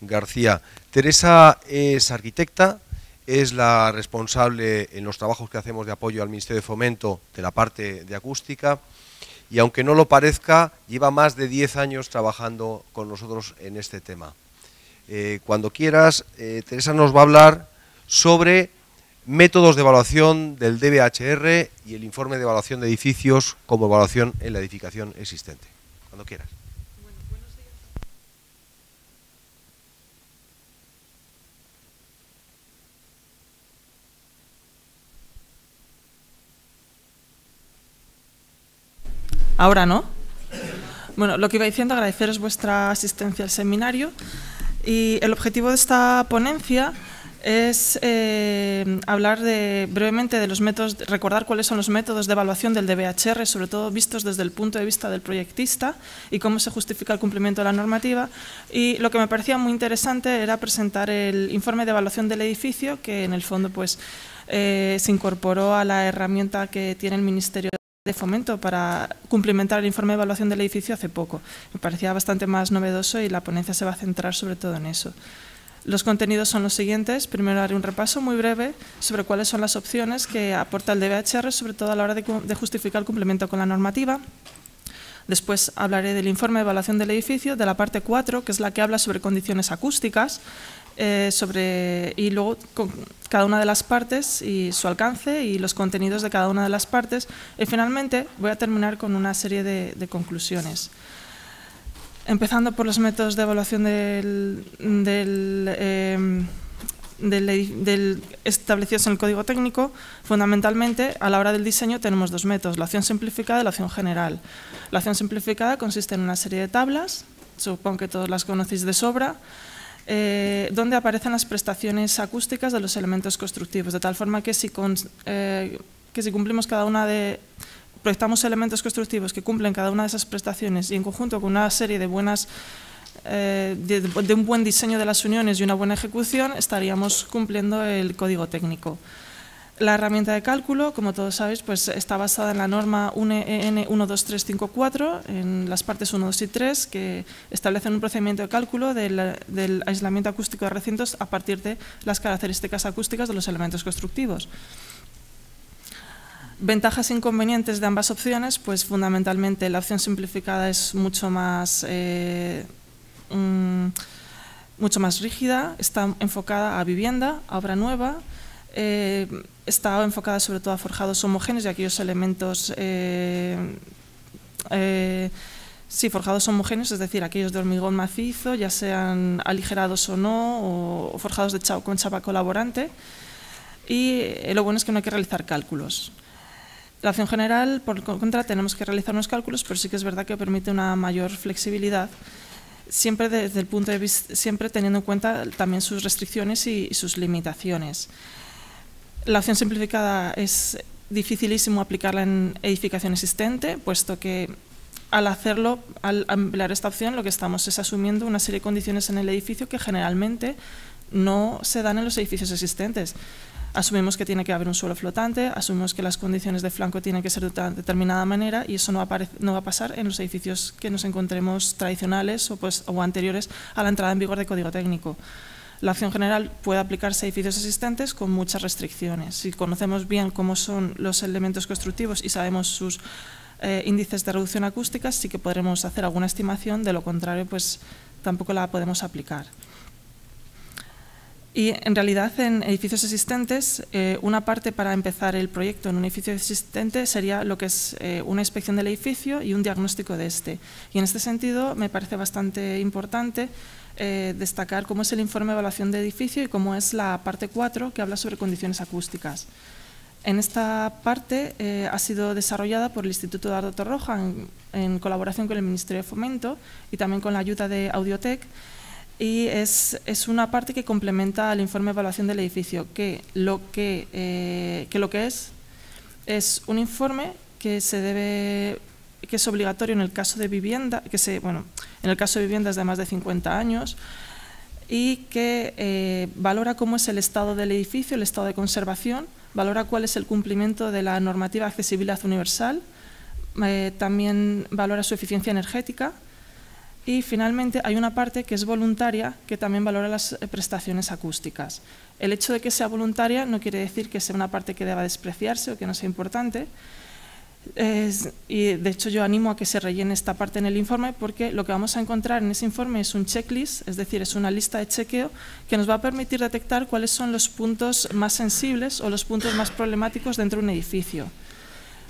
García. Teresa es arquitecta, es la responsable en los trabajos que hacemos de apoyo al Ministerio de Fomento de la parte de acústica y aunque no lo parezca, lleva más de 10 años trabajando con nosotros en este tema. Eh, cuando quieras, eh, Teresa nos va a hablar sobre métodos de evaluación del DBHR y el informe de evaluación de edificios como evaluación en la edificación existente. Cuando quieras. Ahora no. Bueno, lo que iba diciendo, agradeceros vuestra asistencia al seminario y el objetivo de esta ponencia es eh, hablar de, brevemente de los métodos, recordar cuáles son los métodos de evaluación del DBHR, sobre todo vistos desde el punto de vista del proyectista y cómo se justifica el cumplimiento de la normativa. Y lo que me parecía muy interesante era presentar el informe de evaluación del edificio, que en el fondo pues, eh, se incorporó a la herramienta que tiene el Ministerio de fomento para cumplimentar el informe de evaluación del edificio hace poco. Me parecía bastante más novedoso y la ponencia se va a centrar sobre todo en eso. Los contenidos son los siguientes. Primero haré un repaso muy breve sobre cuáles son las opciones que aporta el DBHR, sobre todo a la hora de, de justificar el cumplimiento con la normativa. Después hablaré del informe de evaluación del edificio, de la parte 4, que es la que habla sobre condiciones acústicas, eh, sobre, y luego con cada una de las partes y su alcance y los contenidos de cada una de las partes. Y finalmente voy a terminar con una serie de, conclusiones. Empezando por los métodos de evaluación del, em, del, establecidos en el código técnico, fundamentalmente a la hora del diseño tenemos dos métodos, la acción simplificada y la acción general. La acción simplificada consiste en una serie de tablas, supongo que todos las conocéis de sobra, eh, donde aparecen las prestaciones acústicas de los elementos constructivos, de tal forma que si, eh, que si cumplimos cada una de proyectamos elementos constructivos que cumplen cada una de esas prestaciones y en conjunto con una serie de buenas eh, de, un buen diseño de las uniones y una buena ejecución, estaríamos cumpliendo el código técnico. La herramienta de cálculo, como todos sabéis, pues está basada en la norma UNEN 12354, en las partes 1, 2 y 3, que establecen un procedimiento de cálculo del, aislamiento acústico de recintos a partir de las características acústicas de los elementos constructivos. Ventajas e inconvenientes de ambas opciones, pues fundamentalmente la opción simplificada es mucho más, eh, mm, mucho más rígida, está enfocada a vivienda, a obra nueva, eh, está enfocada sobre todo a forjados homogéneos y aquellos elementos, eh, eh, sí, forjados homogéneos, es decir, aquellos de hormigón macizo, ya sean aligerados o no, o forjados de con chapa colaborante. Y lo bueno es que no hay que realizar cálculos. La opción general, por contra, tenemos que realizar unos cálculos, pero sí que es verdad que permite una mayor flexibilidad siempre desde el punto de vista, siempre teniendo en cuenta también sus restricciones y sus limitaciones. La opción simplificada es dificilísimo aplicarla en edificación existente, puesto que al hacerlo, al emplear esta opción, lo que estamos es asumiendo una serie de condiciones en el edificio que generalmente no se dan en los edificios existentes. Asumimos que tiene que haber un suelo flotante, asumimos que las condiciones de flanco tienen que ser de determinada manera y eso no va, a no va a pasar en los edificios que nos encontremos tradicionales o, pues, o anteriores a la entrada en vigor de código técnico. La acción general puede aplicarse a edificios existentes con muchas restricciones. Si conocemos bien cómo son los elementos constructivos y sabemos sus eh, índices de reducción acústica, sí que podremos hacer alguna estimación, de lo contrario, pues tampoco la podemos aplicar. Y en realidad en edificios existentes, eh, una parte para empezar el proyecto en un edificio existente sería lo que es eh, una inspección del edificio y un diagnóstico de este. Y en este sentido me parece bastante importante eh, destacar cómo es el informe de evaluación de edificio y cómo es la parte 4 que habla sobre condiciones acústicas. En esta parte eh, ha sido desarrollada por el Instituto Eduardo Torroja en, en, colaboración con el Ministerio de Fomento y también con la ayuda de Audiotec y es, es una parte que complementa al informe de evaluación del edificio, que lo que, eh, que lo que es es un informe que se debe que es obligatorio en el caso de vivienda, que se, bueno, en el caso de viviendas de más de 50 años, y que eh, valora cómo es el estado del edificio, el estado de conservación, valora cuál es el cumplimiento de la normativa de accesibilidad universal, eh, también valora su eficiencia energética Y finalmente hay una parte que es voluntaria que también valora las eh, prestaciones acústicas. El hecho de que sea voluntaria no quiere decir que sea una parte que deba despreciarse o que no sea importante. Y de hecho yo animo a que se rellene esta parte en el informe porque lo que vamos a encontrar en ese informe es un checklist, es decir, es una lista de chequeo que nos va a permitir detectar cuáles son los puntos más sensibles o los puntos más problemáticos dentro de un edificio.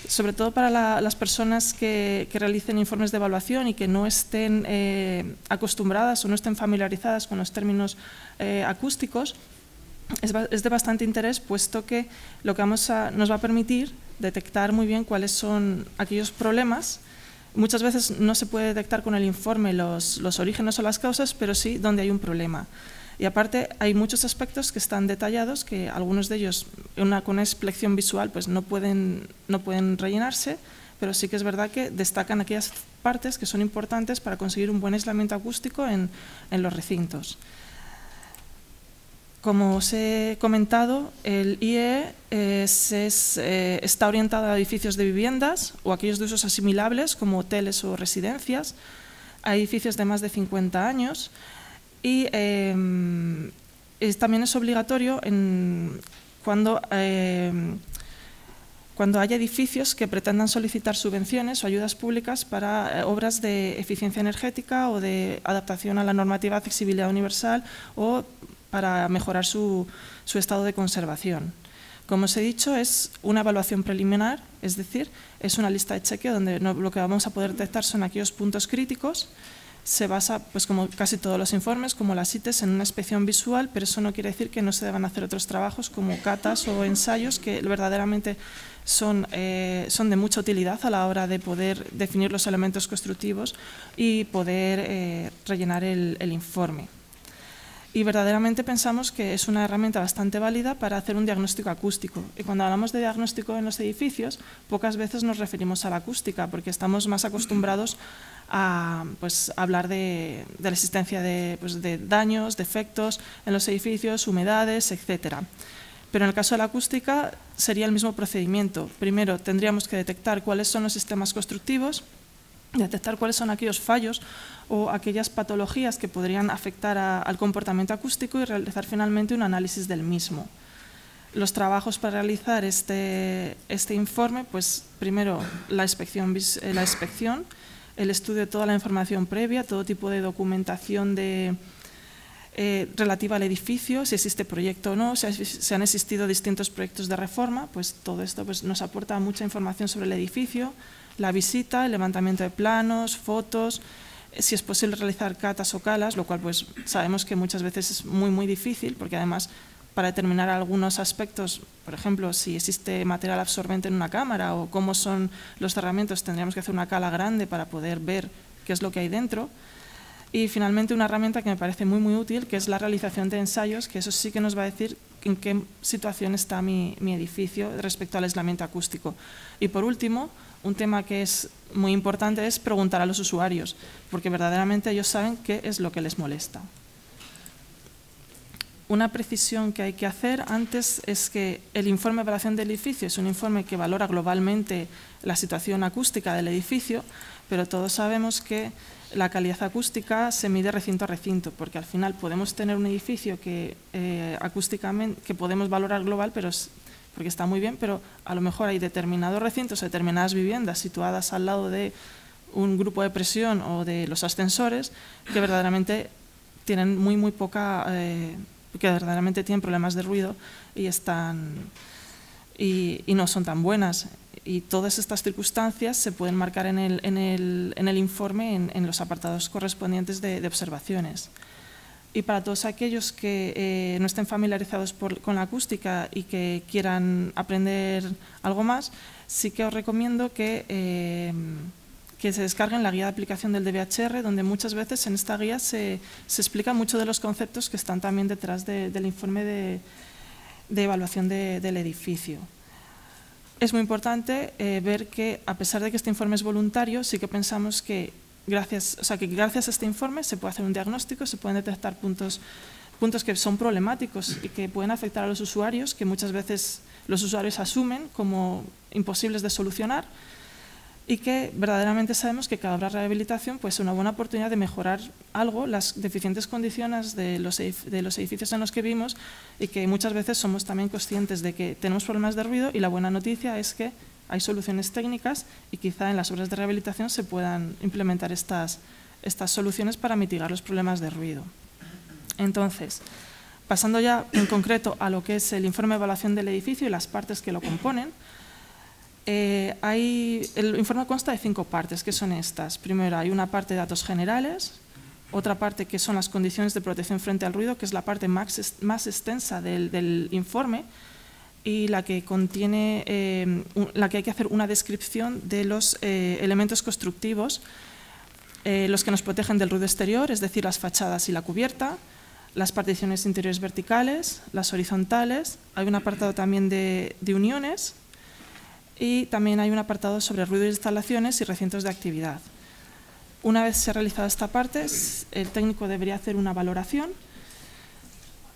Sobre todo para las personas que, realicen informes de evaluación y que no estén eh, acostumbradas o no estén familiarizadas con los términos eh, acústicos, es, de bastante interés puesto que lo que vamos a, nos va a permitir detectar muy bien cuáles son aquellos problemas. Muchas veces no se puede detectar con el informe los, los orígenes o las causas, pero sí donde hay un problema. Y aparte hay muchos aspectos que están detallados, que algunos de ellos una, con una explicación visual pues no pueden, no pueden rellenarse, pero sí que es verdad que destacan aquellas partes que son importantes para conseguir un buen aislamiento acústico en, en los recintos. Como os he comentado, el IE es, eh, está orientado a edificios de viviendas o aquellos de usos asimilables como hoteles o residencias, a edificios de más de 50 años, y em, también es obligatorio cuando, em, cuando haya edificios que pretendan solicitar subvenciones o ayudas públicas para eh, obras de eficiencia energética o de adaptación a la normativa de accesibilidad universal o para mejorar su, su estado de conservación. Como os he dicho, es una evaluación preliminar, es decir, es una lista de chequeo donde lo que vamos a poder detectar son aquellos puntos críticos se basa, pues como casi todos los informes, como las CITES, en una inspección visual, pero eso no quiere decir que no se deban hacer otros trabajos como catas o ensayos que verdaderamente son, eh, son de mucha utilidad a la hora de poder definir los elementos constructivos y poder eh, rellenar el, el informe y verdaderamente pensamos que es una herramienta bastante válida para hacer un diagnóstico acústico. Y cuando hablamos de diagnóstico en los edificios, pocas veces nos referimos a la acústica, porque estamos más acostumbrados a pues, hablar de, la existencia pues, de, daños, defectos en los edificios, humedades, etc. Pero en el caso de la acústica sería el mismo procedimiento. Primero tendríamos que detectar cuáles son los sistemas constructivos, detectar cuáles son aquellos fallos o aquellas patologías que podrían afectar al comportamiento acústico y realizar finalmente un análisis del mismo. Los trabajos para realizar este, este informe, pues primero la inspección, eh, la inspección el estudio de toda la información previa, todo tipo de documentación de, eh, relativa al edificio, si existe proyecto o no, si, han existido distintos proyectos de reforma, pues todo esto pues, nos aporta mucha información sobre el edificio, la visita, el levantamiento de planos, fotos, eh, si es posible realizar catas o calas, lo cual pues sabemos que muchas veces es muy muy difícil, porque además para determinar algunos aspectos, por ejemplo, si existe material absorbente en una cámara o cómo son los cerramientos, tendríamos que hacer una cala grande para poder ver qué es lo que hay dentro. Y finalmente una herramienta que me parece muy muy útil, que es la realización de ensayos, que eso sí que nos va a decir en qué situación está mi, mi edificio respecto al aislamiento acústico. Y por último, un tema que es muy importante es preguntar a los usuarios, porque verdaderamente ellos saben qué es lo que les molesta. Una precisión que hay que hacer antes es que el informe de evaluación del edificio es un informe que valora globalmente la situación acústica del edificio, pero todos sabemos que la calidad acústica se mide recinto a recinto, porque al final podemos tener un edificio que eh, acústicamente que podemos valorar global, pero porque está muy bien, pero a lo mejor hay determinados recintos, determinadas viviendas situadas al lado de un grupo de presión o de los ascensores que verdaderamente tienen muy muy poca eh, que verdaderamente tienen problemas de ruido y, están, y, no son tan buenas. Y todas estas circunstancias se pueden marcar en el, en el, en el informe en, los apartados correspondientes de, observaciones. Y para todos aquellos que eh, no estén familiarizados con la acústica y que quieran aprender algo más, sí que os recomiendo que eh, que se descarguen la guía de aplicación del DBHR, donde muchas veces en esta guía se, se explica mucho de los conceptos que están también detrás del informe de, de evaluación del edificio. Es muy importante eh, ver que, a pesar de que este informe es voluntario, sí que pensamos que gracias, o sea, que gracias a este informe se puede hacer un diagnóstico, se pueden detectar puntos, puntos que son problemáticos y que pueden afectar a los usuarios, que muchas veces los usuarios asumen como imposibles de solucionar, y que verdaderamente sabemos que cada obra de rehabilitación pues, es una buena oportunidad de mejorar algo las deficientes condiciones de los, de los edificios en los que vivimos y que muchas veces somos también conscientes de que tenemos problemas de ruido y la buena noticia es que hay soluciones técnicas y quizá en las obras de rehabilitación se puedan implementar estas, estas soluciones para mitigar los problemas de ruido. Entonces, pasando ya en concreto a lo que es el informe de evaluación del edificio y las partes que lo componen, eh, el informe consta de cinco partes, que son estas. Primero, hay una parte de datos generales, otra parte que son las condiciones de protección frente al ruido, que es la parte más, más extensa del, informe y la que contiene, eh, la que hay que hacer una descripción de los eh, elementos constructivos, los que nos protegen del ruido exterior, es decir, las fachadas y la cubierta, las particiones interiores verticales, las horizontales, hay un apartado también de uniones, y también hay un apartado sobre ruido de instalaciones y recintos de actividad. Una vez se ha realizado esta parte, el técnico debería hacer una valoración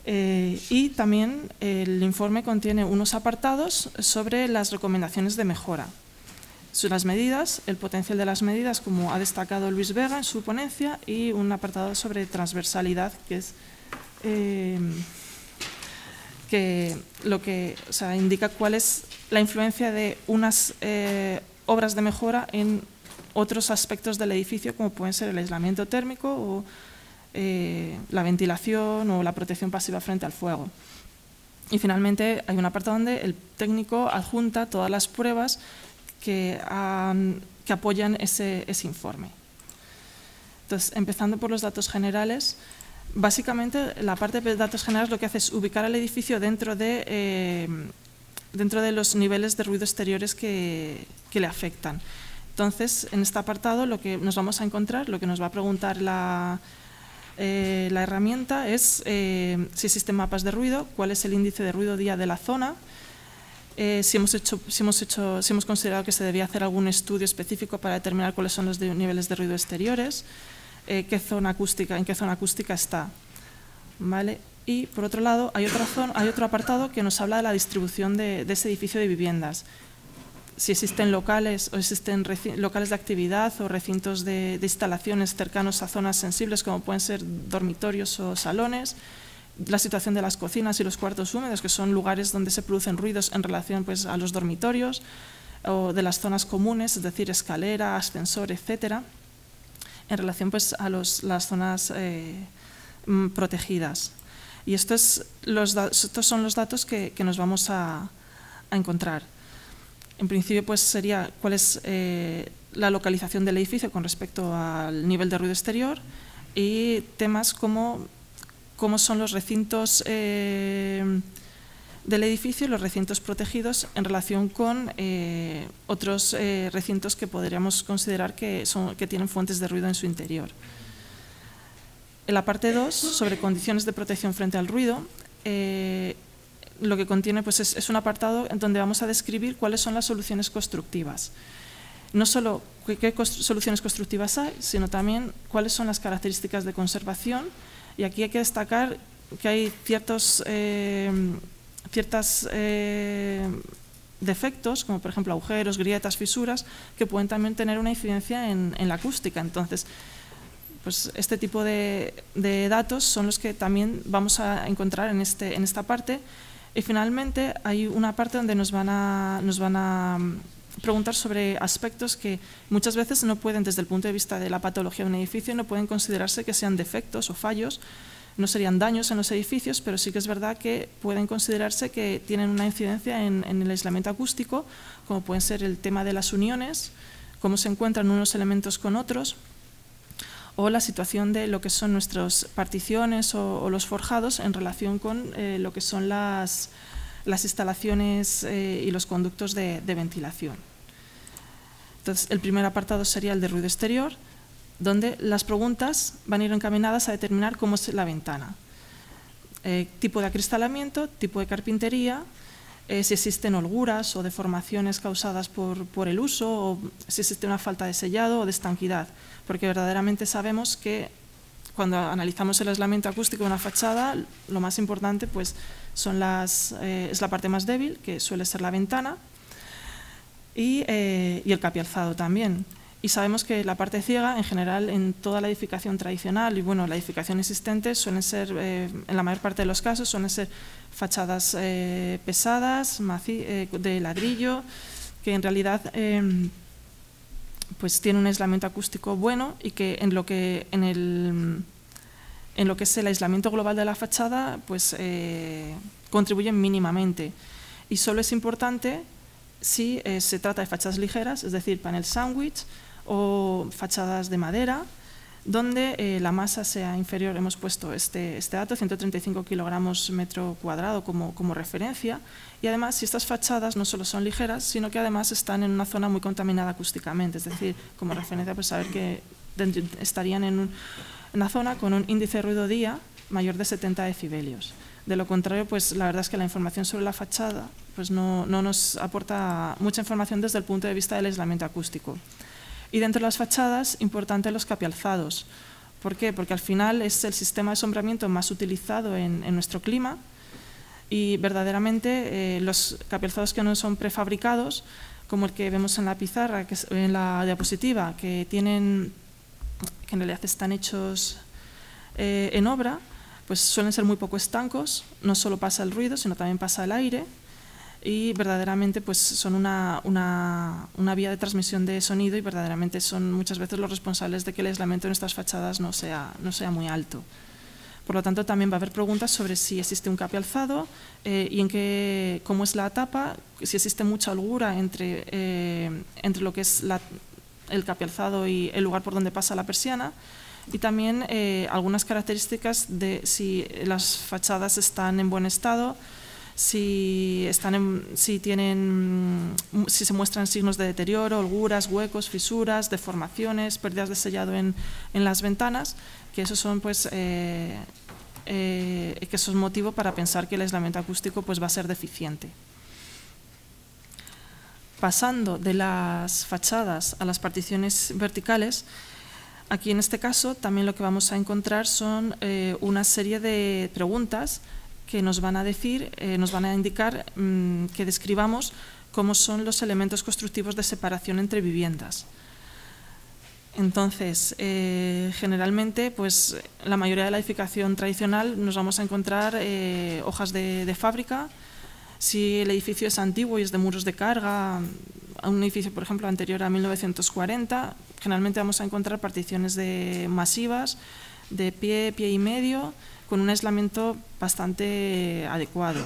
eh, y también el informe contiene unos apartados sobre las recomendaciones de mejora. Son las medidas, el potencial de las medidas, como ha destacado Luis Vega en su ponencia, y un apartado sobre transversalidad, que es eh, que lo que indica cuál es la influencia de unas eh, obras de mejora en otros aspectos del edificio, como pueden ser el aislamiento térmico o eh, la ventilación o la protección pasiva frente al fuego. Y finalmente hay una parte donde el técnico adjunta todas las pruebas que, que apoyan ese, ese informe. Entonces, empezando por los datos generales, Básicamente, la parte de datos generales lo que hace es ubicar al edificio dentro de, eh, dentro de los niveles de ruido exteriores que, le afectan. Entonces, en este apartado lo que nos vamos a encontrar, lo que nos va a preguntar la, eh, la herramienta es eh, si existen mapas de ruido, cuál es el índice de ruido día de la zona, si, hemos hecho, si, hemos hecho, si hemos considerado que se debía hacer algún estudio específico para determinar cuáles son los niveles de ruido exteriores, eh, qué zona acústica, en qué zona acústica está. ¿Vale? Y por otro lado, hay, otra zona, hay otro apartado que nos habla de la distribución de, ese edificio de viviendas. Si existen locales o existen locales de actividad o recintos de, instalaciones cercanos a zonas sensibles como pueden ser dormitorios o salones, la situación de las cocinas y los cuartos húmedos, que son lugares donde se producen ruidos en relación pues, a los dormitorios, o de las zonas comunes, es decir, escalera, ascensor, etcétera en relación pues, a las zonas eh, mm, protegidas. Y estos, estos, son los datos que, nos vamos a, encontrar. En principio, pues sería cuál es eh, la localización del edificio con respecto al nivel de ruido exterior y temas como cómo son los recintos eh, del edificio los recintos protegidos en relación con eh, otros recintos que podríamos considerar que, son, que tienen fuentes de ruido en su interior. En la parte 2, sobre condiciones de protección frente al ruido, lo que contiene pues es, un apartado en donde vamos a describir cuáles son las soluciones constructivas. No solo qué, soluciones constructivas hay, sino también cuáles son las características de conservación. Y aquí hay que destacar que hay ciertos ciertos eh, defectos, como por ejemplo agujeros, grietas, fisuras, que pueden también tener una incidencia en, la acústica. Entonces, pues este tipo de, datos son los que también vamos a encontrar en, este, en esta parte. Y finalmente hay una parte donde nos van a, nos van a mm, preguntar sobre aspectos que muchas veces no pueden, desde el punto de vista de la patología de un edificio, no pueden considerarse que sean defectos o fallos, no serían daños en los edificios, pero sí que es verdad que pueden considerarse que tienen una incidencia en, el aislamiento acústico, como pueden ser el tema de las uniones, cómo se encuentran unos elementos con otros, o la situación de lo que son nuestras particiones o, los forjados en relación con eh, lo que son las, instalaciones eh, y los conductos de ventilación. Entonces, el primer apartado sería el de ruido exterior, donde las preguntas van a ir encaminadas a determinar cómo es la ventana. Eh, tipo de acristalamiento, tipo de carpintería, eh, si existen holguras o deformaciones causadas por, por, el uso, o si existe una falta de sellado o de estanquidad, porque verdaderamente sabemos que cuando analizamos el aislamiento acústico de una fachada, lo más importante pues, son las, eh, es la parte más débil, que suele ser la ventana, y, eh, y el capialzado también. Y sabemos que la parte ciega, en general, en toda la edificación tradicional y bueno, la edificación existente, suelen ser, eh, en la mayor parte de los casos, suelen ser fachadas eh, pesadas, eh, de ladrillo, que en realidad em, pues tiene un aislamiento acústico bueno y que en lo que en el en lo que es el aislamiento global de la fachada, pues contribuyen mínimamente. Y solo es importante si se trata de fachadas ligeras, es decir, panel sándwich, o fachadas de madera, donde eh, la masa sea inferior, hemos puesto este, este dato, 135 kilogramos metro cuadrado como, como, referencia, y además si estas fachadas no solo son ligeras, sino que además están en una zona muy contaminada acústicamente, es decir, como referencia, pues saber que estarían en, una zona con un índice de ruido día mayor de 70 decibelios. De lo contrario, pues la verdad es que la información sobre la fachada pues no, no nos aporta mucha información desde el punto de vista del aislamiento acústico. Y dentro de las fachadas, importante los capialzados. ¿Por qué? Porque al final es el sistema de asombramiento más utilizado en, nuestro clima y verdaderamente eh, los capialzados que no son prefabricados, como el que vemos en la pizarra, en la diapositiva, que tienen, que en realidad están hechos eh, en obra, pues suelen ser muy poco estancos, no solo pasa el ruido, sino también pasa el aire y verdaderamente pues son una, una, vía de transmisión de sonido y verdaderamente son muchas veces los responsables de que el aislamiento de nuestras fachadas no sea, no sea muy alto. Por lo tanto, también va a haber preguntas sobre si existe un capi alzado eh, y en qué, cómo es la tapa, si existe mucha holgura entre, eh, entre lo que es la, el capi alzado y el lugar por donde pasa la persiana y también eh, algunas características de si las fachadas están en buen estado, si, están si, tienen, si se muestran signos de deterioro, holguras, huecos, fisuras, deformaciones, pérdidas de sellado en, en las ventanas, que eso son pues eh, eh, que eso es motivo para pensar que el aislamiento acústico pues va a ser deficiente. Pasando de las fachadas a las particiones verticales, aquí en este caso también lo que vamos a encontrar son eh, una serie de preguntas que nos van a decir, eh, nos van a indicar mm, que describamos cómo son los elementos constructivos de separación entre viviendas. Entonces, eh, generalmente, pues la mayoría de la edificación tradicional nos vamos a encontrar eh, hojas de, fábrica. Si el edificio es antiguo y es de muros de carga, un edificio, por ejemplo, anterior a 1940, generalmente vamos a encontrar particiones de masivas de pie, pie y medio, con un aislamiento bastante adecuado.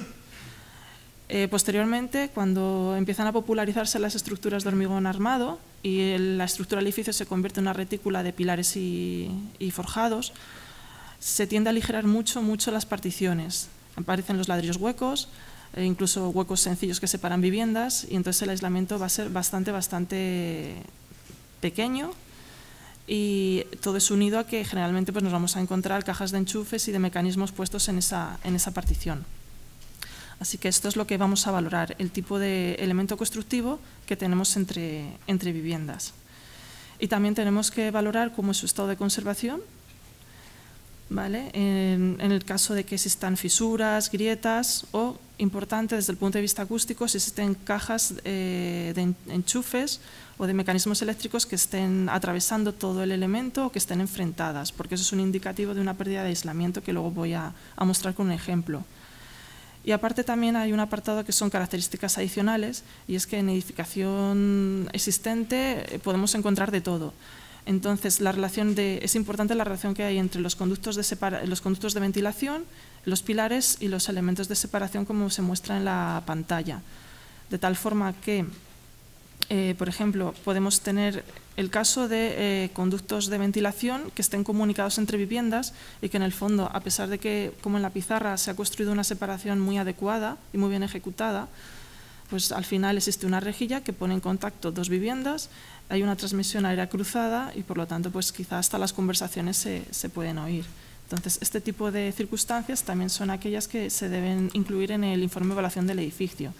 Eh, posteriormente, cuando empiezan a popularizarse las estructuras de hormigón armado y la estructura del edificio se convierte en una retícula de pilares y, forjados, se tiende a aligerar mucho, mucho las particiones. Aparecen los ladrillos huecos, e incluso huecos sencillos que separan viviendas, y entonces el aislamiento va a ser bastante, bastante pequeño y todo es unido a que generalmente pues, nos vamos a encontrar cajas de enchufes y de mecanismos puestos en esa, en esa partición. Así que esto es lo que vamos a valorar, el tipo de elemento constructivo que tenemos entre, entre viviendas. Y también tenemos que valorar cómo es su estado de conservación, ¿vale? En, el caso de que existan fisuras, grietas o, importante desde el punto de vista acústico, si existen cajas eh, de enchufes o de mecanismos eléctricos que estén atravesando todo el elemento o que estén enfrentadas, porque eso es un indicativo de una pérdida de aislamiento que luego voy a, mostrar con un ejemplo. Y aparte también hay un apartado que son características adicionales y es que en edificación existente eh, podemos encontrar de todo. Entonces, la relación de, es importante la relación que hay entre los conductos, de los conductos de ventilación, los pilares y los elementos de separación como se muestra en la pantalla. De tal forma que eh, por ejemplo, podemos tener el caso de eh, conductos de ventilación que estén comunicados entre viviendas y que en el fondo, a pesar de que, como en la pizarra, se ha construido una separación muy adecuada y muy bien ejecutada, pues al final existe una rejilla que pone en contacto dos viviendas, hay una transmisión aérea cruzada y por lo tanto pues quizá hasta las conversaciones se, pueden oír. Entonces, este tipo de circunstancias también son aquellas que se deben incluir en el informe de evaluación del edificio.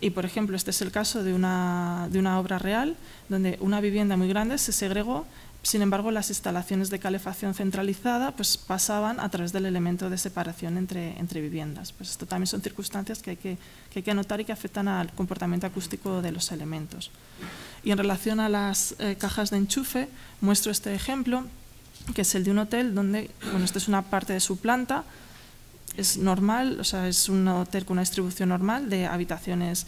Y, por ejemplo, este es el caso de una, de una obra real donde una vivienda muy grande se segregó Sin embargo, las instalaciones de calefacción centralizada pues, pasaban a través del elemento de separación entre, entre viviendas. Pues esto también son circunstancias que hay que, que hay que anotar y que afectan al comportamiento acústico de los elementos. Y en relación a las eh, cajas de enchufe, muestro este ejemplo, que es el de un hotel donde, bueno, esta es una parte de su planta, es normal, o sea, es un hotel con una distribución normal de habitaciones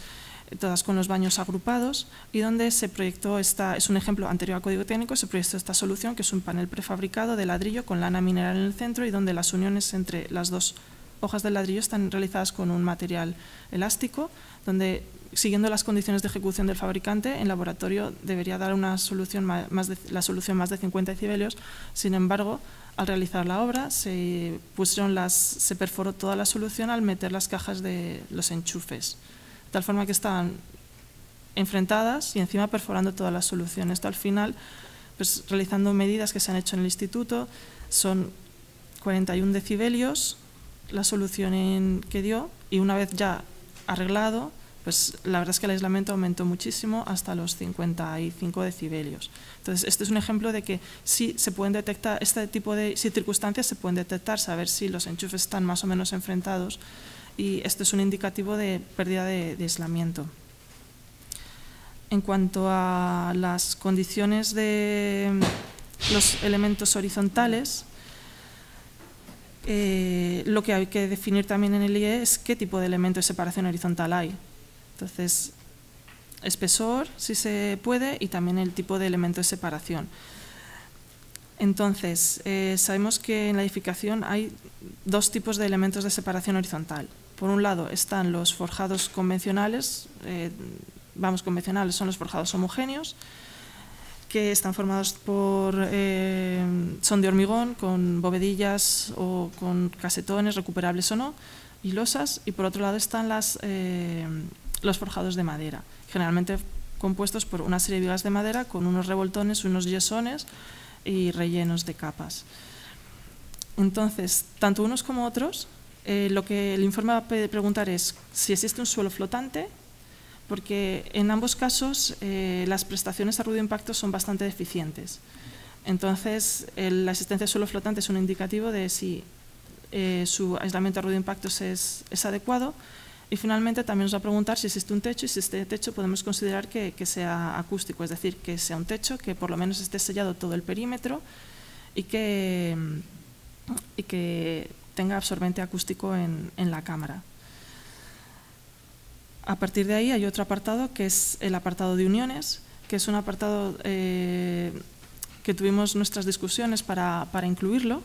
todas con los baños agrupados, y donde se proyectó esta, es un ejemplo anterior al código técnico, se proyectó esta solución, que es un panel prefabricado de ladrillo con lana mineral en el centro y donde las uniones entre las dos hojas del ladrillo están realizadas con un material elástico, donde siguiendo las condiciones de ejecución del fabricante, en laboratorio debería dar una solución más de, la solución más de 50 decibelios, sin embargo, al realizar la obra se, pusieron las, se perforó toda la solución al meter las cajas de los enchufes tal forma que están enfrentadas y encima perforando todas las soluciones. Esto al final, pues realizando medidas que se han hecho en el instituto, son 41 decibelios la solución que dio y una vez ya arreglado, pues la verdad es que el aislamiento aumentó muchísimo hasta los 55 decibelios. Entonces, este es un ejemplo de que sí se pueden detectar, este tipo de circunstancias se pueden detectar, saber si los enchufes están más o menos enfrentados y esto es un indicativo de pérdida de, aislamiento. En cuanto a las condiciones de los elementos horizontales, eh, lo que hay que definir también en el IE es qué tipo de elemento de separación horizontal hay. Entonces, espesor, si se puede, y también el tipo de elemento de separación. Entonces, eh, sabemos que en la edificación hay dos tipos de elementos de separación horizontal. Por un lado están los forjados convencionales, eh, vamos, convencionales son los forjados homogéneos, que están formados por, eh, son de hormigón, con bovedillas o con casetones, recuperables o no, y losas, y por otro lado están las, los forjados de madera, generalmente compuestos por una serie de vigas de madera con unos revoltones, unos yesones y rellenos de capas. Entonces, tanto unos como otros eh, lo que el informe va a preguntar es si existe un suelo flotante, porque en ambos casos eh, las prestaciones a ruido impacto son bastante deficientes. Entonces, la existencia de suelo flotante es un indicativo de si eh, su aislamiento a ruido impacto es, es, adecuado. Y finalmente también nos va a preguntar si existe un techo y si este techo podemos considerar que, que sea acústico, es decir, que sea un techo que por lo menos esté sellado todo el perímetro y que, y que tenga absorbente acústico en, la cámara. A partir de ahí hay otro apartado que es el apartado de uniones, que es un apartado eh, que tuvimos nuestras discusiones para, para, incluirlo,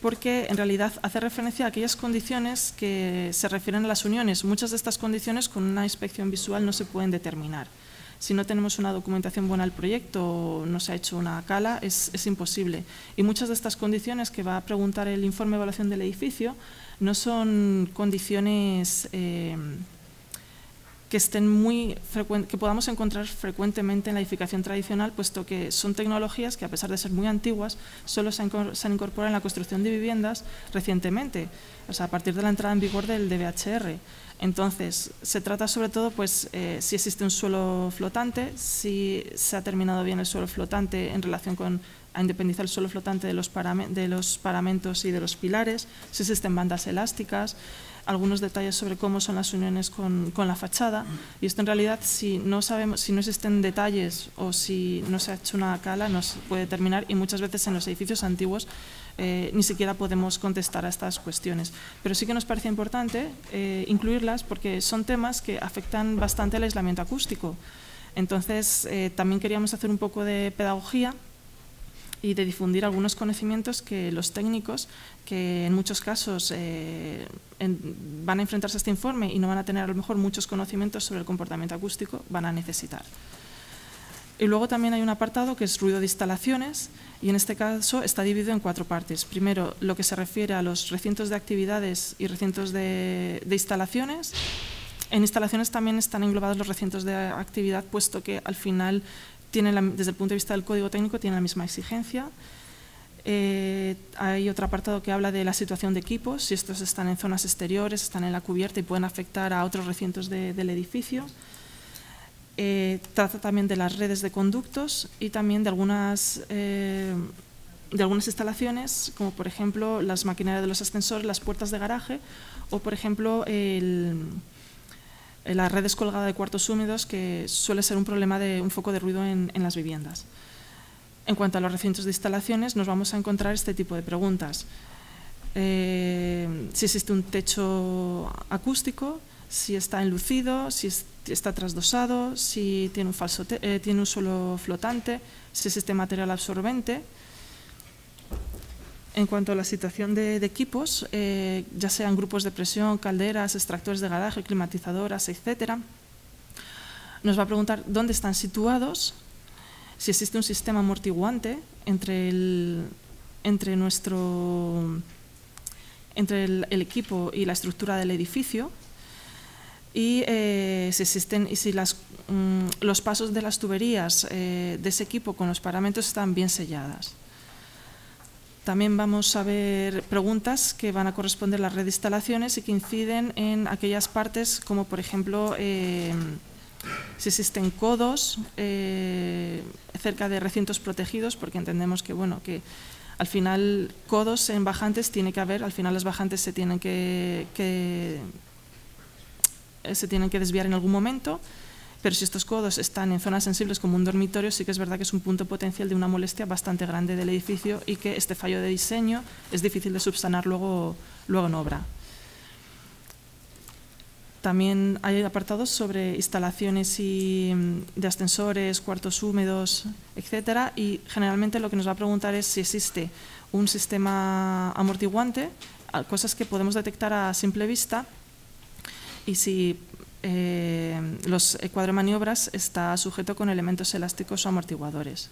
porque en realidad hace referencia a aquellas condiciones que se refieren a las uniones. Muchas de estas condiciones con una inspección visual no se pueden determinar si no tenemos una documentación buena al proyecto o no se ha hecho una cala, es, imposible. Y muchas de estas condiciones que va a preguntar el informe de evaluación del edificio no son condiciones eh, que estén muy que podamos encontrar frecuentemente en la edificación tradicional, puesto que son tecnologías que a pesar de ser muy antiguas, solo se han, incorporado en la construcción de viviendas recientemente, o sea, a partir de la entrada en vigor del DBHR. Entonces, se trata sobre todo, pues, eh, si existe un suelo flotante, si se ha terminado bien el suelo flotante en relación con a independizar el suelo flotante de los, de los paramentos y de los pilares, si existen bandas elásticas, algunos detalles sobre cómo son las uniones con, con, la fachada. Y esto en realidad, si no sabemos, si no existen detalles o si no se ha hecho una cala, no se puede determinar y muchas veces en los edificios antiguos eh, ni siquiera podemos contestar a estas cuestiones. Pero sí que nos parece importante eh, incluirlas porque son temas que afectan bastante al aislamiento acústico. Entonces, eh, también queríamos hacer un poco de pedagogía y de difundir algunos conocimientos que los técnicos, que en muchos casos van a enfrentarse a este informe y no van a tener a lo mejor muchos conocimientos sobre el comportamiento acústico, van a necesitar. Y luego también hay un apartado que es ruido de instalaciones y en este caso está dividido en cuatro partes. Primero, lo que se refiere a los recintos de actividades y recintos de, instalaciones. En instalaciones también están englobados los recintos de actividad, puesto que al final, tienen desde el punto de vista del código técnico, tienen la misma exigencia. Eh, hay otro apartado que habla de la situación de equipos, si estos están en zonas exteriores, están en la cubierta y pueden afectar a otros recintos del edificio. Eh, trata también de las redes de conductos y también de algunas, eh, de algunas instalaciones, como por ejemplo las maquinarias de los ascensores, las puertas de garaje o por ejemplo las redes colgadas de cuartos húmedos, que suele ser un problema de un foco de ruido en, las viviendas. En cuanto a los recintos de instalaciones, nos vamos a encontrar este tipo de preguntas. Eh, si existe un techo acústico, si está enlucido, si está trasdosado, si tiene un, falso eh, tiene un suelo flotante, si existe material absorbente. En cuanto a la situación de, equipos, eh, ya sean grupos de presión, calderas, extractores de garaje, climatizadoras, etc., nos va a preguntar dónde están situados, si existe un sistema amortiguante entre el, entre nuestro, entre el equipo y la estructura del edificio, y eh, si existen y si las, mm, los pasos de las tuberías eh, de ese equipo con los paramentos están bien selladas. También vamos a ver preguntas que van a corresponder a la red de instalaciones y que inciden en aquellas partes como por ejemplo eh, si existen codos cerca de recintos protegidos porque entendemos que bueno que al final codos en bajantes tiene que haber, al final las bajantes se tienen que eh, se tienen que desviar en algún momento, pero si estos codos están en zonas sensibles como un dormitorio, sí que es verdad que es un punto potencial de una molestia bastante grande del edificio y que este fallo de diseño es difícil de subsanar luego, luego en obra. También hay apartados sobre instalaciones y, de ascensores, cuartos húmedos, etcétera, y generalmente lo que nos va a preguntar es si existe un sistema amortiguante, cosas que podemos detectar a simple vista, y si eh, los, el cuadro de maniobras está sujeto con elementos elásticos o amortiguadores.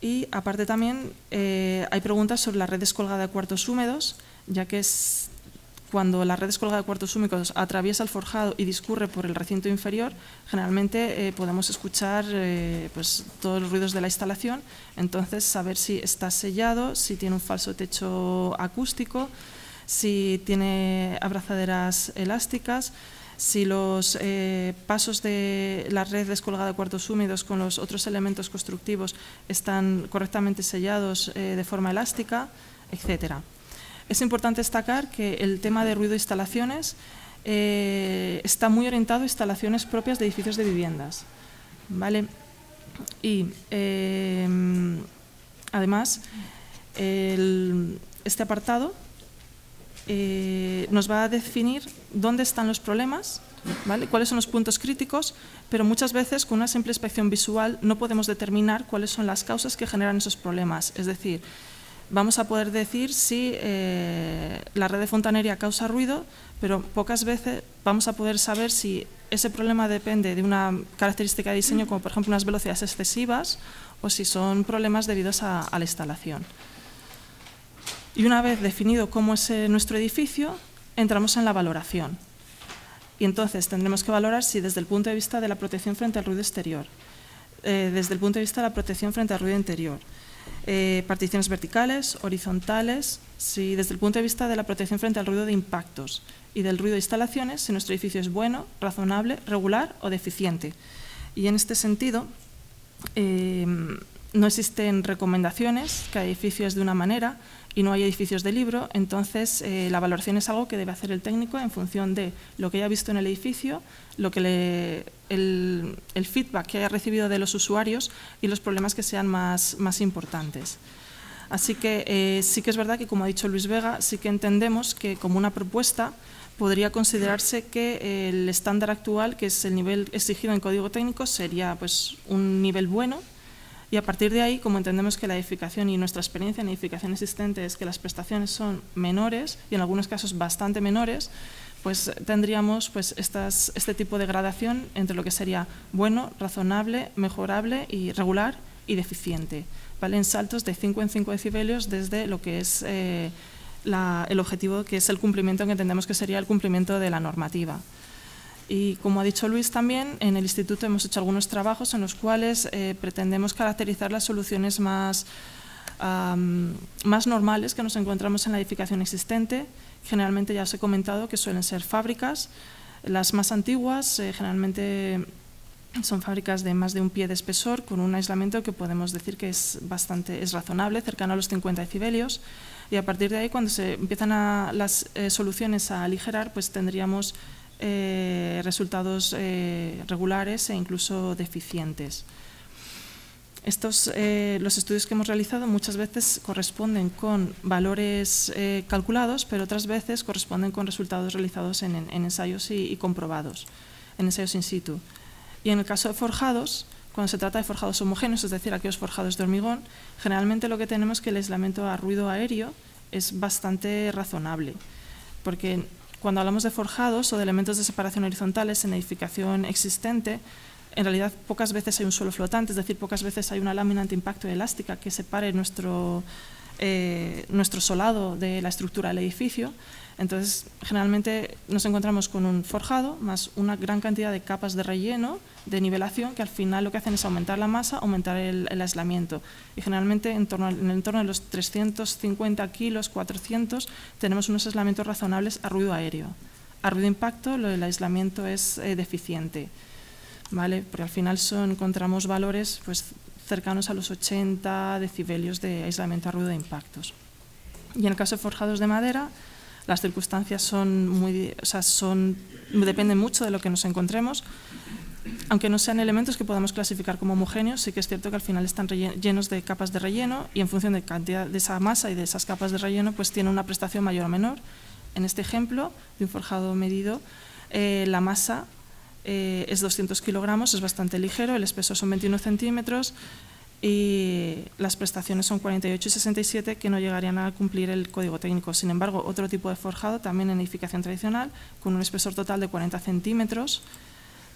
Y aparte también eh, hay preguntas sobre la red descolgada de cuartos húmedos, ya que es cuando la red descolgada de cuartos húmedos atraviesa el forjado y discurre por el recinto inferior, generalmente eh, podemos escuchar pues, todos los ruidos de la instalación, entonces saber si está sellado, si tiene un falso techo acústico, si tiene abrazaderas elásticas, si los eh, pasos de la red descolgada de cuartos húmedos con los otros elementos constructivos están correctamente sellados eh, de forma elástica, etc. Es importante destacar que el tema de ruido de instalaciones eh, está muy orientado a instalaciones propias de edificios de viviendas. ¿vale? Y además, este apartado eh, nos va a definir dónde están los problemas, ¿vale? cuáles son los puntos críticos, pero muchas veces con una simple inspección visual no podemos determinar cuáles son las causas que generan esos problemas. Es decir, vamos a poder decir si eh, la red de fontanería causa ruido, pero pocas veces vamos a poder saber si ese problema depende de una característica de diseño, como por ejemplo unas velocidades excesivas, o si son problemas debidos a la instalación. Y una vez definido cómo es eh, nuestro edificio, entramos en la valoración. Y entonces tendremos que valorar si desde el punto de vista de la protección frente al ruido exterior, eh, desde el punto de vista de la protección frente al ruido interior, eh, particiones verticales, horizontales, si desde el punto de vista de la protección frente al ruido de impactos y del ruido de instalaciones, si nuestro edificio es bueno, razonable, regular o deficiente. Y en este sentido, no existen recomendaciones, cada edificio es de una manera, y no hay edificios de libro, entonces eh, la valoración es algo que debe hacer el técnico en función de lo que haya visto en el edificio, lo que le, el, feedback que haya recibido de los usuarios y los problemas que sean más, más importantes. Así que eh, sí que es verdad que, como ha dicho Luis Vega, sí que entendemos que como una propuesta podría considerarse que el estándar actual, que es el nivel exigido en código técnico, sería pues, un nivel bueno y a partir de ahí, como entendemos que la edificación y nuestra experiencia en edificación existente es que las prestaciones son menores y en algunos casos bastante menores, pues tendríamos pues este tipo de gradación entre lo que sería bueno, razonable, mejorable y regular y deficiente. ¿vale? En saltos de 5 en 5 decibelios desde lo que es eh, el objetivo, que es el cumplimiento que entendemos que sería el cumplimiento de la normativa. Y como ha dicho Luis también, en el instituto hemos hecho algunos trabajos en los cuales eh, pretendemos caracterizar las soluciones más, más normales que nos encontramos en la edificación existente. Generalmente ya os he comentado que suelen ser fábricas, las más antiguas, eh, generalmente Son fábricas de más de un pie de espesor con un aislamiento que podemos decir que es bastante es razonable, cercano a los 50 decibelios. Y a partir de ahí, cuando se empiezan las eh, soluciones a aligerar, pues tendríamos eh, resultados eh, regulares e incluso deficientes. Estos, los estudios que hemos realizado muchas veces corresponden con valores calculados, pero otras veces corresponden con resultados realizados en, ensayos y comprobados, en ensayos in situ. Y en el caso de forjados, cuando se trata de forjados homogéneos, es decir, aquellos forjados de hormigón, generalmente lo que tenemos es que el aislamiento a ruido aéreo es bastante razonable, porque cuando hablamos de forjados o de elementos de separación horizontales en edificación existente, en realidad pocas veces hay un suelo flotante, es decir, pocas veces hay una lámina antiimpacto elástica que separe nuestro, eh, nuestro solado de la estructura del edificio. Entonces, generalmente nos encontramos con un forjado más una gran cantidad de capas de relleno, de nivelación, que al final lo que hacen es aumentar la masa, aumentar el, aislamiento. Y generalmente en, torno, en el entorno de los 350 kilos, 400, tenemos unos aislamientos razonables a ruido aéreo. A ruido impacto, lo del aislamiento es eh, deficiente, ¿vale? porque al final son, encontramos valores pues, cercanos a los 80 decibelios de aislamiento a ruido de impactos. Y en el caso de forjados de madera, las circunstancias son muy, o sea, son, dependen mucho de lo que nos encontremos. Aunque no sean elementos que podamos clasificar como homogéneos, sí que es cierto que al final están llenos de capas de relleno y en función de cantidad de esa masa y de esas capas de relleno, pues tiene una prestación mayor o menor. En este ejemplo de un forjado medido, eh, la masa eh, es 200 kilogramos, es bastante ligero, el espesor son 21 centímetros, y las prestaciones son 48 y 67 que no llegarían a cumplir el código técnico. Sin embargo, otro tipo de forjado, también en edificación tradicional, con un espesor total de 40 centímetros,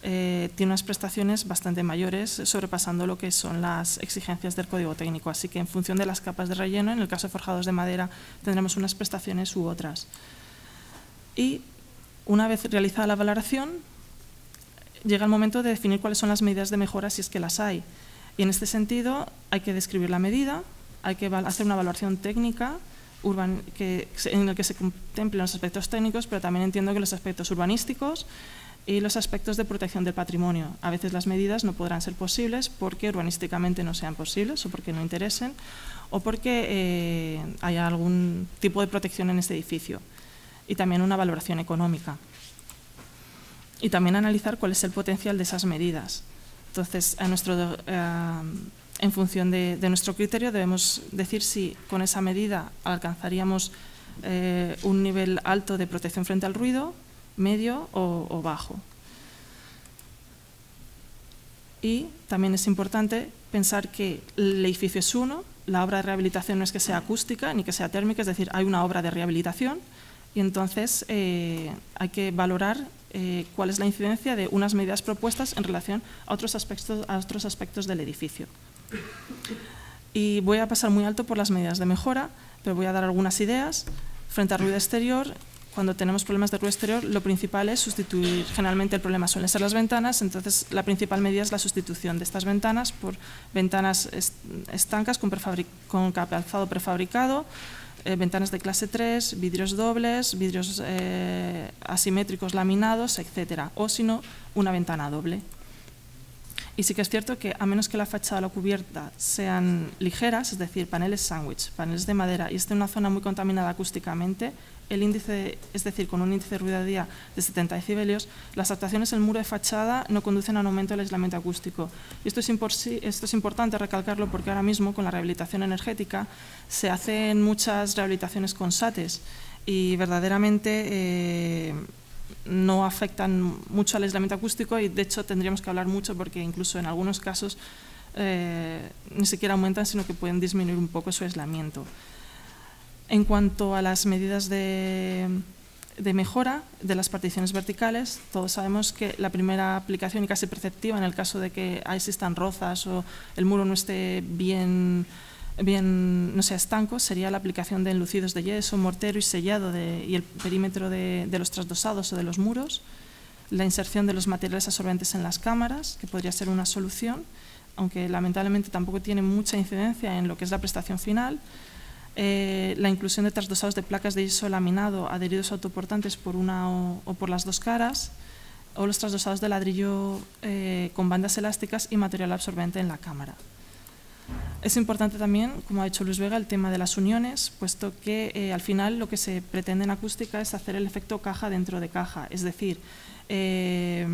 eh, tiene unas prestaciones bastante mayores, sobrepasando lo que son las exigencias del código técnico. Así que en función de las capas de relleno, en el caso de forjados de madera, tendremos unas prestaciones u otras. Y una vez realizada la valoración, llega el momento de definir cuáles son las medidas de mejora si es que las hay. Y en este sentido hay que describir la medida, hay que hacer una evaluación técnica en la que se contemplen los aspectos técnicos, pero también entiendo que los aspectos urbanísticos y los aspectos de protección del patrimonio. A veces las medidas no podrán ser posibles porque urbanísticamente no sean posibles o porque no interesen o porque eh, haya algún tipo de protección en este edificio. Y también una valoración económica. Y también analizar cuál es el potencial de esas medidas. Entonces, eh, en función de, nuestro criterio debemos decir si con esa medida alcanzaríamos eh, un nivel alto de protección frente al ruido, medio o, bajo. Y también es importante pensar que el edificio es uno, la obra de rehabilitación no es que sea acústica ni que sea térmica, es decir, hay una obra de rehabilitación y entonces eh, hay que valorar eh, cuál es la incidencia de unas medidas propuestas en relación a otros aspectos, a otros aspectos del edificio. Y voy a pasar muy alto por las medidas de mejora, pero voy a dar algunas ideas. Frente al ruido exterior, cuando tenemos problemas de ruido exterior, lo principal es sustituir, generalmente el problema suelen ser las ventanas, entonces la principal medida es la sustitución de estas ventanas por ventanas estancas con, con calzado prefabricado, eh, ventanas de clase 3, vidrios dobles, vidrios eh, asimétricos laminados, etc. O si no, una ventana doble. Y sí que es cierto que a menos que la fachada o la cubierta sean ligeras, es decir, paneles sándwich, paneles de madera, y esté en una zona muy contaminada acústicamente, el índice, es decir, con un índice de ruido día de 70 decibelios, las actuaciones en muro de fachada no conducen a un aumento del aislamiento acústico. Y esto es, esto es importante recalcarlo porque ahora mismo con la rehabilitación energética se hacen muchas rehabilitaciones con SATES y verdaderamente eh, no afectan mucho al aislamiento acústico y de hecho tendríamos que hablar mucho porque incluso en algunos casos eh, ni siquiera aumentan, sino que pueden disminuir un poco su aislamiento. En cuanto a las medidas de, mejora de las particiones verticales, todos sabemos que la primera aplicación y casi perceptiva en el caso de que existan rozas o el muro no esté bien, bien no sea estanco, sería la aplicación de enlucidos de yeso, mortero y sellado y el perímetro de, de los trasdosados o de los muros, la inserción de los materiales absorbentes en las cámaras, que podría ser una solución, aunque lamentablemente tampoco tiene mucha incidencia en lo que es la prestación final, eh, la inclusión de trasdosados de placas de yeso laminado adheridos autoportantes por una o, por las dos caras, o los trasdosados de ladrillo eh, con bandas elásticas y material absorbente en la cámara. Es importante también, como ha dicho Luis Vega, el tema de las uniones, puesto que eh, al final lo que se pretende en acústica es hacer el efecto caja dentro de caja, es decir, eh,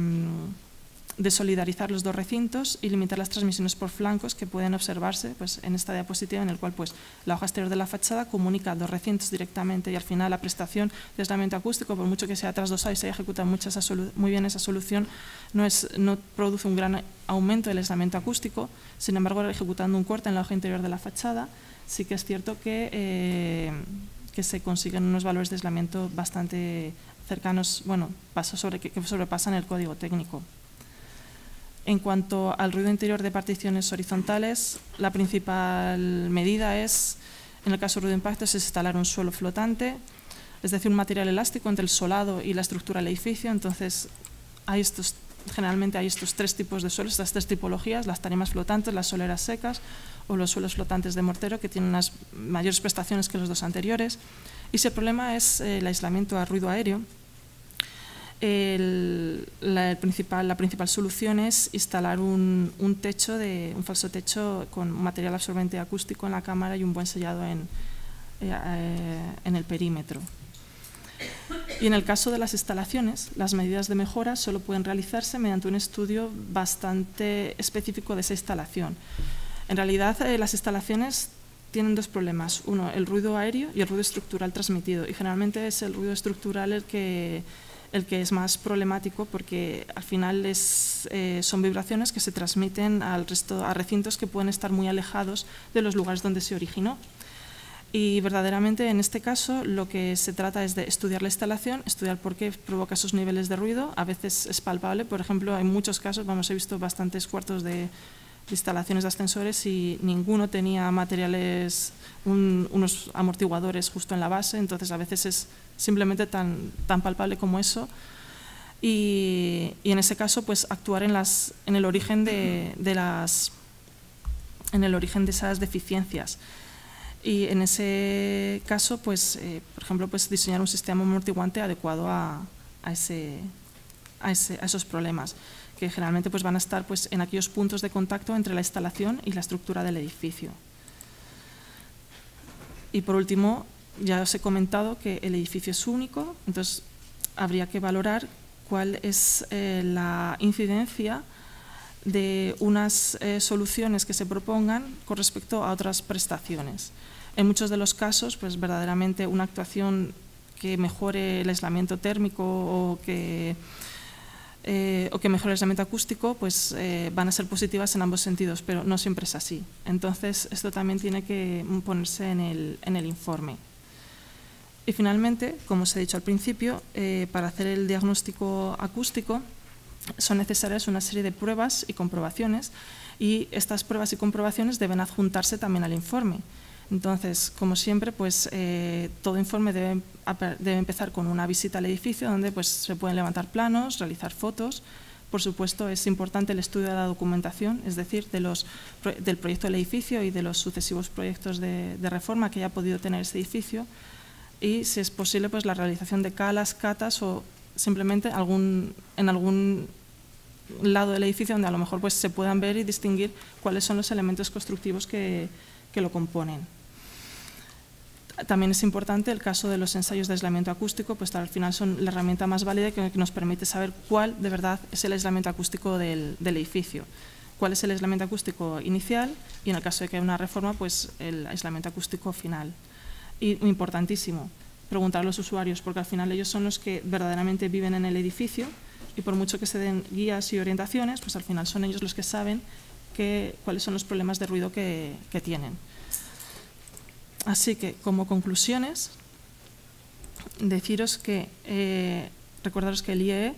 de solidarizar los dos recintos y limitar las transmisiones por flancos que pueden observarse pues, en esta diapositiva en el cual pues, la hoja exterior de la fachada comunica dos recintos directamente y al final la prestación de aislamiento acústico, por mucho que sea trasdosado y se haya ejecutado muy bien esa solución, no, es, no produce un gran aumento del aislamiento acústico, sin embargo ejecutando un corte en la hoja interior de la fachada sí que es cierto que, eh, que se consiguen unos valores de aislamiento bastante cercanos, bueno, paso sobre, que sobrepasan el código técnico. En cuanto al ruido interior de particiones horizontales, la principal medida es, en el caso de ruido impacto, es instalar un suelo flotante, es decir, un material elástico entre el solado y la estructura del edificio. Entonces, hay estos, generalmente hay estos tres tipos de suelos, estas tres tipologías, las tarimas flotantes, las soleras secas o los suelos flotantes de mortero, que tienen unas mayores prestaciones que los dos anteriores. Y el problema es el aislamiento a ruido aéreo, la, principal, la principal solución es instalar un, techo, de, un falso techo con material absorbente acústico en la cámara y un buen sellado en, eh, eh, en el perímetro. Y en el caso de las instalaciones, las medidas de mejora solo pueden realizarse mediante un estudio bastante específico de esa instalación. En realidad, eh, las instalaciones tienen dos problemas. Uno, el ruido aéreo y el ruido estructural transmitido. Y generalmente es el ruido estructural el que el que es más problemático porque al final eh, son vibraciones que se transmiten al resto, a recintos que pueden estar muy alejados de los lugares donde se originó. Y verdaderamente en este caso lo que se trata es de estudiar la instalación, estudiar por qué provoca esos niveles de ruido. A veces es palpable, por ejemplo, en muchos casos, vamos, he visto bastantes cuartos de, instalaciones de ascensores y ninguno tenía materiales, unos amortiguadores justo en la base, entonces a veces es simplemente tan, tan palpable como eso. Y, en ese caso, pues actuar en, las, en el origen de, las en el origen de esas deficiencias. Y en ese caso, pues, eh, por ejemplo, pues diseñar un sistema amortiguante adecuado a, a, ese, a, ese, a, esos problemas, que generalmente pues, van a estar pues, en aquellos puntos de contacto entre la instalación y la estructura del edificio. Y por último, ya os he comentado que el edificio es único, entonces habría que valorar cuál es eh, la incidencia de unas eh, soluciones que se propongan con respecto a otras prestaciones. En muchos de los casos, pues verdaderamente una actuación que mejore el aislamiento térmico o que, eh, o que mejore el aislamiento acústico, pues van a ser positivas en ambos sentidos, pero no siempre es así. Entonces, esto también tiene que ponerse en el, en el informe. Y finalmente, como os he dicho al principio, eh, para hacer el diagnóstico acústico son necesarias una serie de pruebas y comprobaciones y estas pruebas y comprobaciones deben adjuntarse también al informe. Entonces, como siempre, pues, eh, todo informe debe, debe, empezar con una visita al edificio donde pues, se pueden levantar planos, realizar fotos. Por supuesto, es importante el estudio de la documentación, es decir, de los, del proyecto del edificio y de los sucesivos proyectos de, de reforma que haya podido tener ese edificio y, si es posible, pues la realización de calas, catas o simplemente algún, en algún lado del edificio donde a lo mejor pues, se puedan ver y distinguir cuáles son los elementos constructivos que, que lo componen. También es importante el caso de los ensayos de aislamiento acústico, pues al final son la herramienta más válida que nos permite saber cuál de verdad es el aislamiento acústico del, edificio, cuál es el aislamiento acústico inicial y en el caso de que haya una reforma, pues el aislamiento acústico final. Y importantísimo, preguntar a los usuarios, porque al final ellos son los que verdaderamente viven en el edificio y por mucho que se den guías y orientaciones, pues al final son ellos los que saben cuáles son los problemas de ruido que, tienen. Así que, como conclusiones, deciros que, eh, recordaros que el IEE,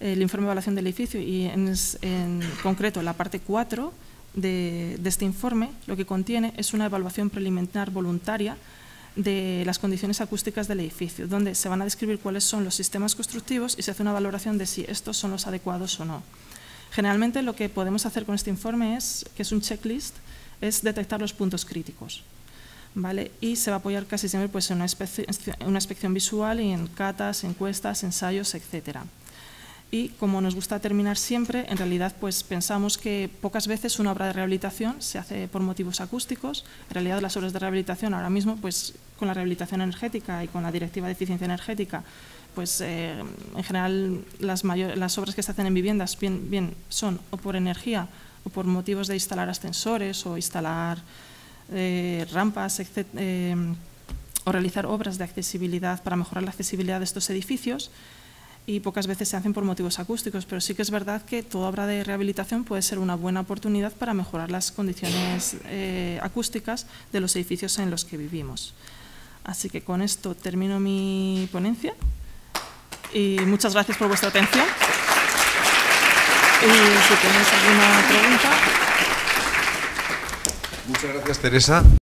el informe de evaluación del edificio, y en, en concreto la parte 4 de, de este informe, lo que contiene es una evaluación preliminar voluntaria de las condiciones acústicas del edificio, donde se van a describir cuáles son los sistemas constructivos y se hace una valoración de si estos son los adecuados o no. Generalmente lo que podemos hacer con este informe es, que es un checklist, es detectar los puntos críticos. ¿vale? Y se va a apoyar casi siempre pues, en una, inspección, visual y en catas, encuestas, ensayos, etc. y como nos gusta terminar siempre, en realidad pues pensamos que pocas veces una obra de rehabilitación se hace por motivos acústicos. En realidad las obras de rehabilitación ahora mismo pues con la rehabilitación energética y con la directiva de eficiencia energética pues eh, en general las, las obras que se hacen en viviendas bien, son o por energía o por motivos de instalar ascensores o instalar eh, rampas, etc., eh, o realizar obras de accesibilidad para mejorar la accesibilidad de estos edificios y pocas veces se hacen por motivos acústicos, pero sí que es verdad que toda obra de rehabilitación puede ser una buena oportunidad para mejorar las condiciones acústicas de los edificios en los que vivimos. Así que con esto termino mi ponencia y muchas gracias por vuestra atención. Y si tenéis alguna pregunta... Muchas gracias, Teresa.